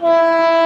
Bye.